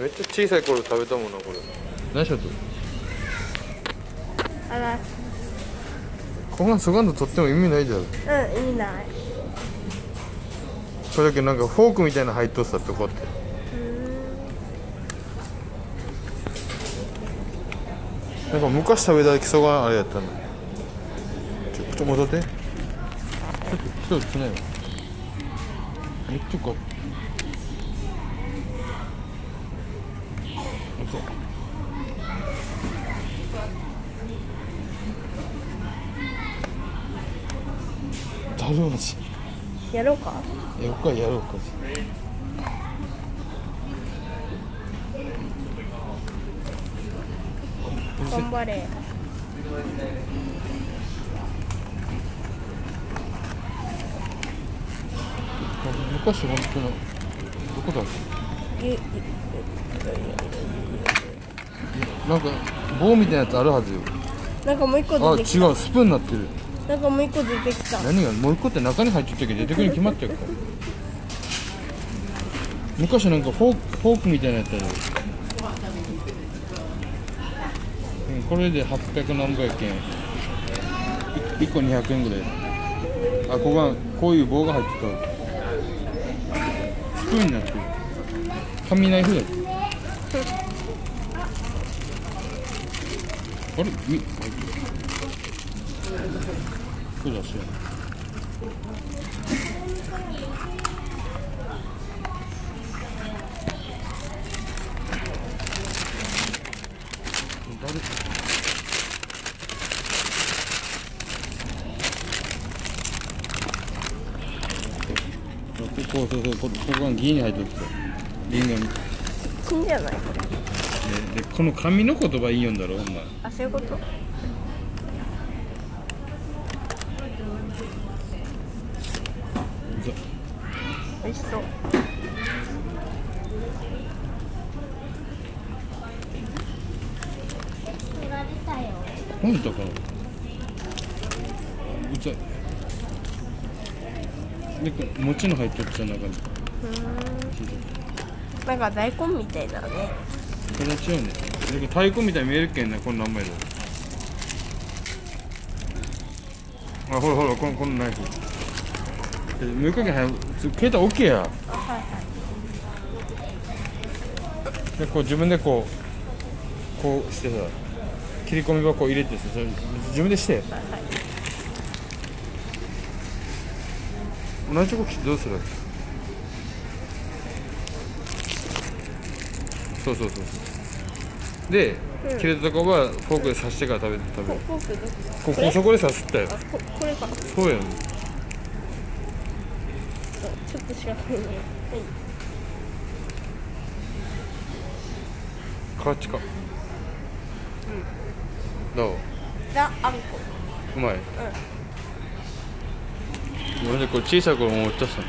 めっちゃ小さい頃食べたもんなこれ。何しようと？あら。こんなんそがんと取っても意味ないじゃん。うんいいない。これだけなんかフォークみたいなの入っとったってこって。なんか昔食べた基礎があれやったんだ。ちょちょ戻って。ちょっと一つつねよめっちゃこう嘘だるまじやろうか？やろうかやろうか。頑張れ。昔本当のどこだっけ？なんか棒みたいなやつあるはずよ。なんかもう一個あ違う出てきた。スプーンになってる。なんかもう一個出てきた。何がもう一個って中に入っちゃったけど出てくるに決まってるから。昔なんかフォークフォークみたいなやつあるよ。うんこれで800何ぼやけん1個200円ぐらい。あここがこういう棒が入ってた。スプーンになってる。紙ナイフだってあれみそうだしや誰ここそうそうこここが銀に入ってる銀がみ金じゃないこれででこの紙の言葉いいよんだろお前。あそういうこと？嘘美味しそう。本当か？なうざい。で餅の入ってるじゃん中に。なんか大根みたいだね形はね。だけど太鼓みたいに見えるけんね。こんなん前であほらほらこのこのナイフ。え無加減は携帯 OK や。あはいはい。でこう自分でこうこうしてさ切り込み箱入れてさそれ自分でして。はいはい同じとこ切ってどうする？そうそうそうそう。で、うん。切れたとこはフォークで刺してから食べて食べる。ここそこで刺すったよあここれか。そうやん。ちょっとしかない。ねはい。カチかどう？ラあんこ。うまい？俺ねこれ小さい頃もちゃった